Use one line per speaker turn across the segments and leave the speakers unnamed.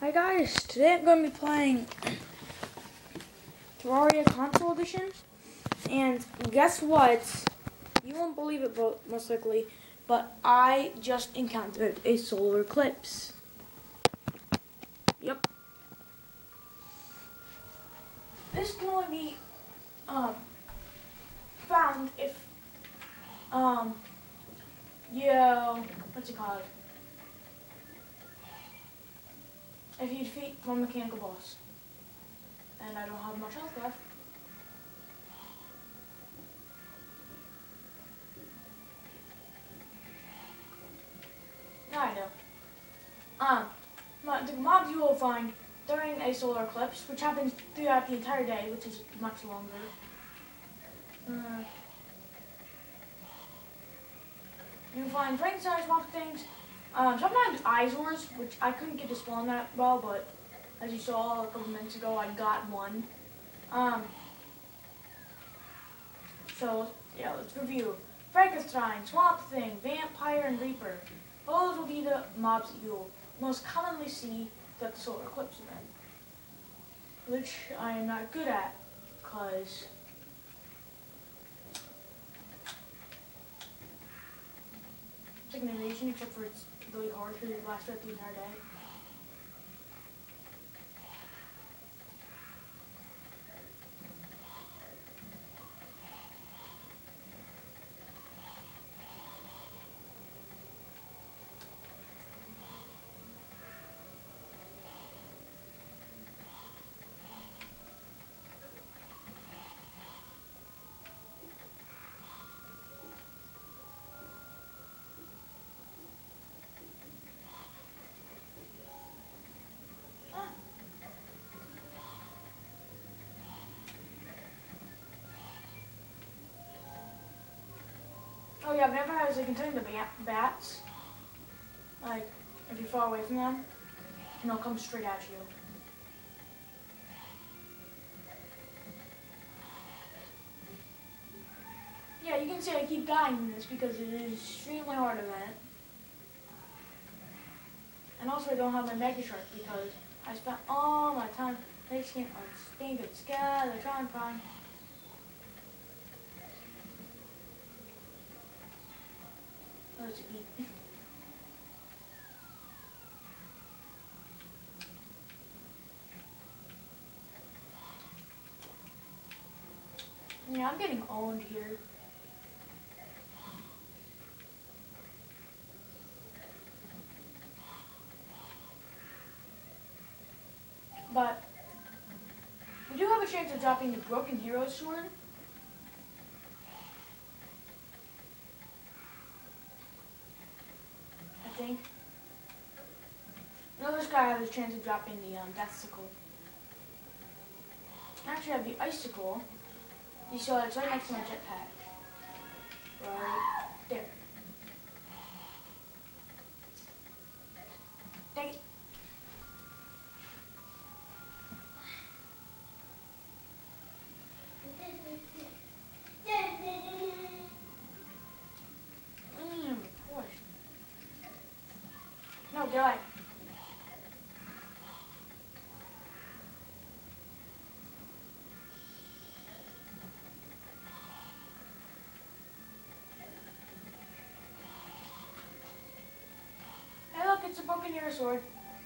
Hi guys, today I'm going to be playing Terraria Console Edition. And guess what? You won't believe it most likely, but I just encountered a solar eclipse. Yep. This can only be um, found if um, you, what's it called? If you defeat one mechanical boss. And I don't have much health left. Now I know. Um, the mobs you will find during a solar eclipse, which happens throughout the entire day, which is much longer. Uh, you find Frankenstein swamp things, um, sometimes Eyezors, which I couldn't get to spawn that well, but as you saw a couple minutes ago, I got one. Um, so, yeah, let's review. Frankenstein, Swamp Thing, Vampire, and Reaper. Those will be the mobs that you'll most commonly see at the solar eclipse event. Which I am not good at, because invasion, except for it's really hard to last throughout the entire day. Oh yeah, vampires, they can turn into bats. Like, if you fall away from them, and they'll come straight at you. Yeah, you can see I keep dying in this because it is extremely hard event. And also I don't have my Mega Shark because I spent all my time wasting on stinking Skeletron Prime. To eat. Yeah, I'm getting owned here. But we do have a chance of dropping the Broken Hero Sword. Think. No, this guy has a chance of dropping the um, Deathsicle. Actually, I have the Icicle. You saw it's right next to my jetpack. Right Hey look, it's a hero sword.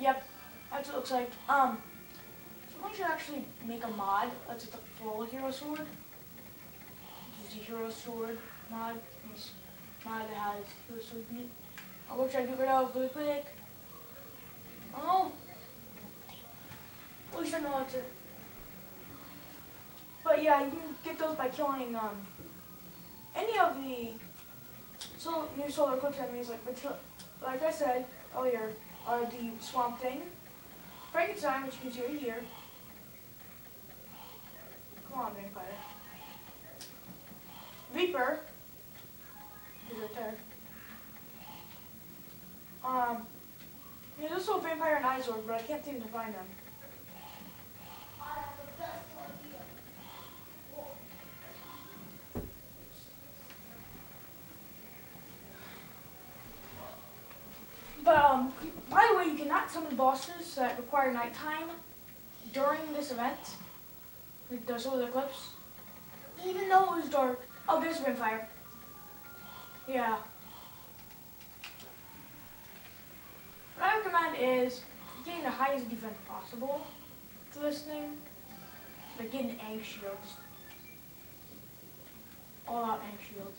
Yep, that's what it looks like. Um, someone should actually make a mod like a full hero sword. Is a hero sword mod. Mod that has hero sword in it. I'll go try to get rid of really quick. Oh. At least I know how to. But yeah, you can get those by killing um any of the so new solar eclipse enemies like like I said earlier are the swamp thing, Frankenstein, which you can see right here. Come on, vampire. Reaper is right there. Um, there's also a vampire and Eyezor, but I can't seem to find them. But um, by the way, you can cannot summon bosses that require nighttime during this event, like the solar eclipse, even though it was dark. Oh, there's Vampire. Yeah. What I recommend is getting the highest defense possible for this thing. Like getting egg shields. All out egg shields.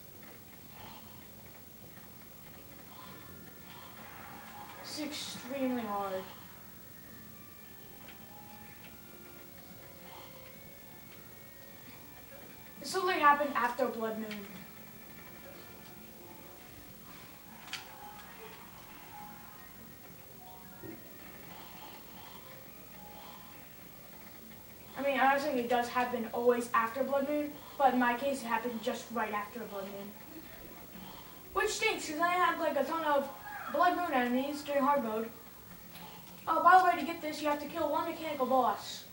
It's extremely hard. This only happened after Blood Moon. It does happen always after Blood Moon, but in my case, it happened just right after Blood Moon. Which stinks, because I have like a ton of Blood Moon enemies during hard mode. Oh, by the way, to get this, you have to kill one mechanical boss.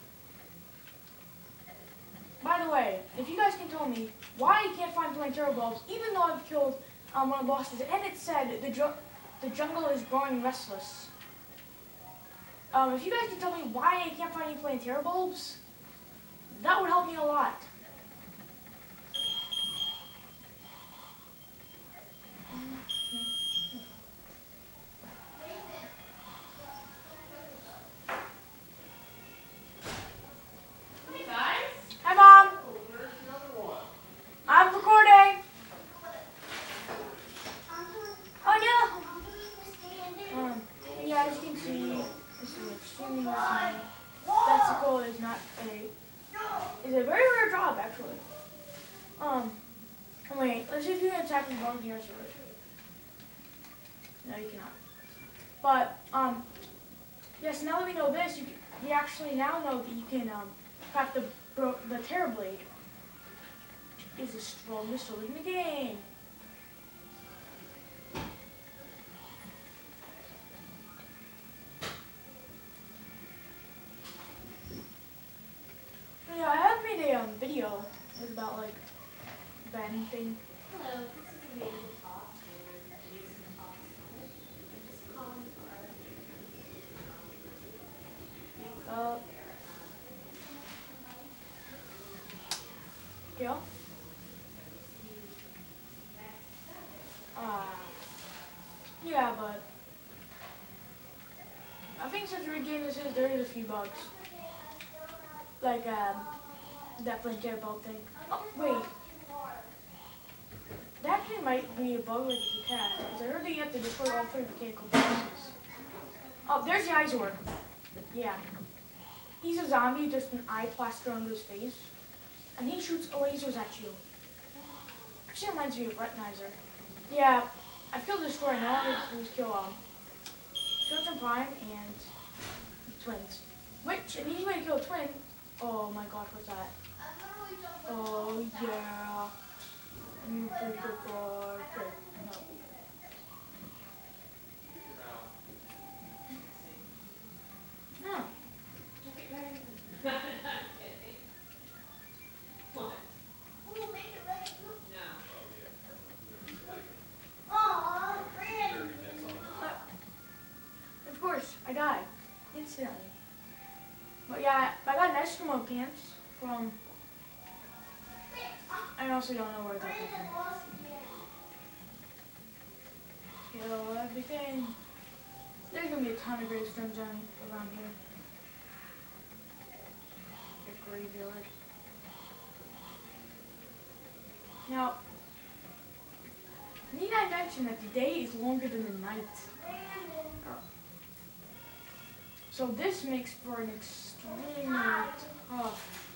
By the way, if you guys can tell me why you can't find Plantera bulbs, even though I've killed um, one of the bosses, and it said the, the jungle is growing restless. Um, if you guys can tell me why I can't find any Plantera bulbs, that would help me a lot.
Hey guys!
Hi, Mom.
Oh, the other?
I'm recording. Oh no. Um, yeah, as you can see, this is extremely hard. Vesicle is not a is a very rare job actually. Um, wait, let's see if you can attack me while here. No, you cannot. But um, yes, now that we know this, you we actually now know that you can um craft the the Terra Blade. Is the strongest sword in the game. Ben thing.
Hello, this is Amazing Talks, and Amazing Talks Just call me
Uh, yeah. Uh, yeah, but I think since we're doing this, there is a few bugs. Like, um, that Plantera bug thing. Oh, wait. That actually might be a bug like the cat. Because I heard that you have to destroy all three mechanical boxes. Oh, there's the Eyezor. Yeah. He's a zombie, just an eye plaster on his face. And he shoots lasers at you. Actually reminds me of Retinazer. Yeah, killed this story. Now I need to kill um Skeletron Prime and twins. Which an easy way to kill a twin. Oh my gosh, what's that? Oh yeah. I died instantly. But yeah, I got an Eskimo pants from. I also don't know where got them from. Everything. There's gonna be a ton of gravestones on around here. A graveyard. Now, need I mention that the day is longer than the night? So this makes for an extremely tough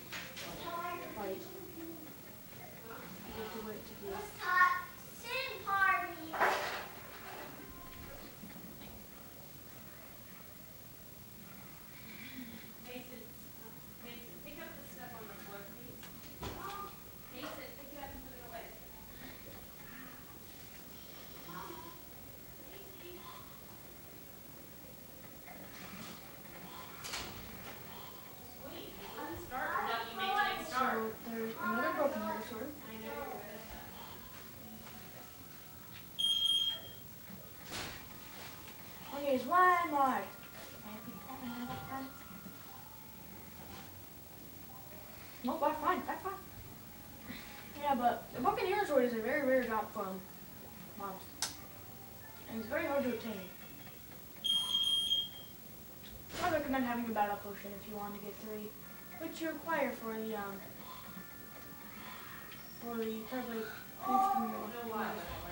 fight. You have to wait to do. One more. Nope, that's fine, that's fine. Yeah, but the Buccaneers award is a very rare drop from mobs, And it's very hard to obtain. I recommend having a battle potion if you want to get three, which you require for the, um, for the public. Oh,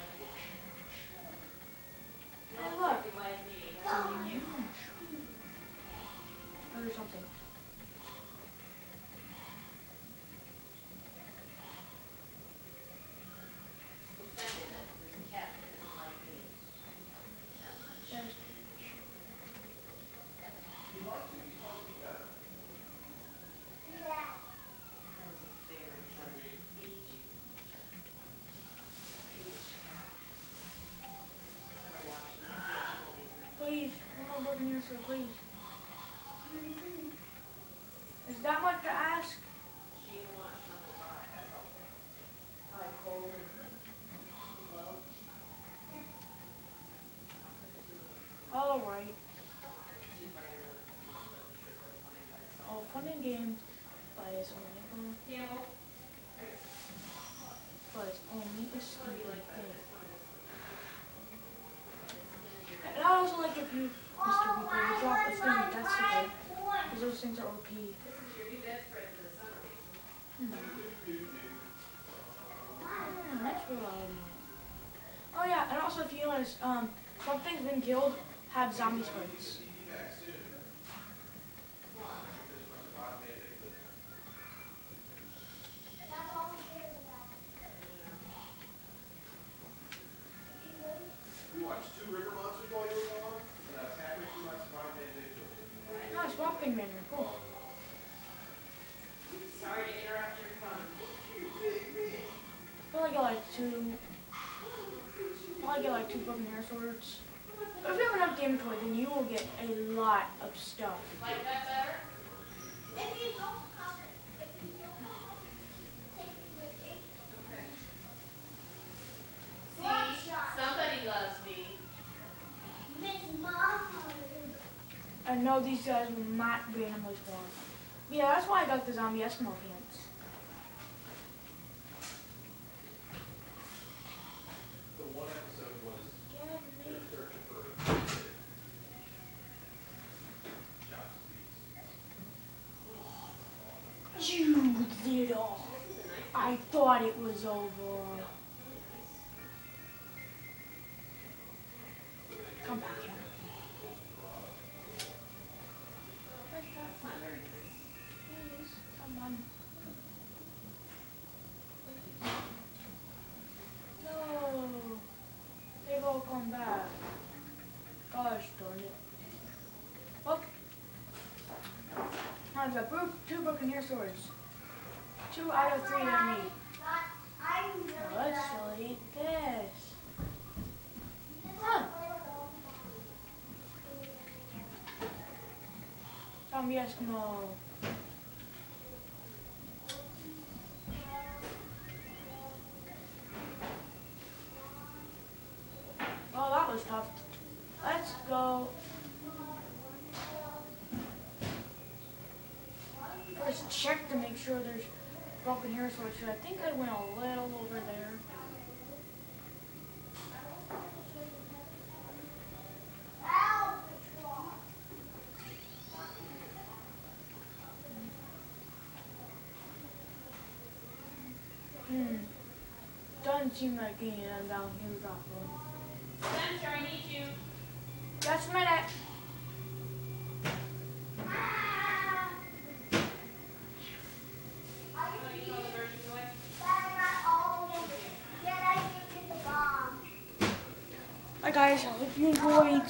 Sir, please. Is that much to ask? All right. Oh, fun and games, it's only gonna, but only a stupid. And I also like if you, Mr. You drop. Because those things are OP. Hmm. Hmm, Oh yeah, and also if you notice, um, something's been killed, have zombie sprites. Like two broken hero swords. But if you have enough damage with it, then you will get a lot of stuff.
Like that better? See, somebody loves me.
I know these guys will not randomly spawn. Yeah, that's why I got the zombie Eskimo pants.
The one episode was
Get me.
they're searching for shots
You little. I thought it was over. Come back here. No. They've all come back. Gosh darn it. Look. I've got two broken hero swords. Two out of three need. Now let's delete this. Huh. Zombie Eskimo. Well, oh, that was tough. Let's go. First, check to make sure there's broken hero swords. So I think I went a little over there. Hmm. Doesn't seem like getting them down here drop one.
Spencer, I need you.
Just a minute. Guys, I hope you enjoyed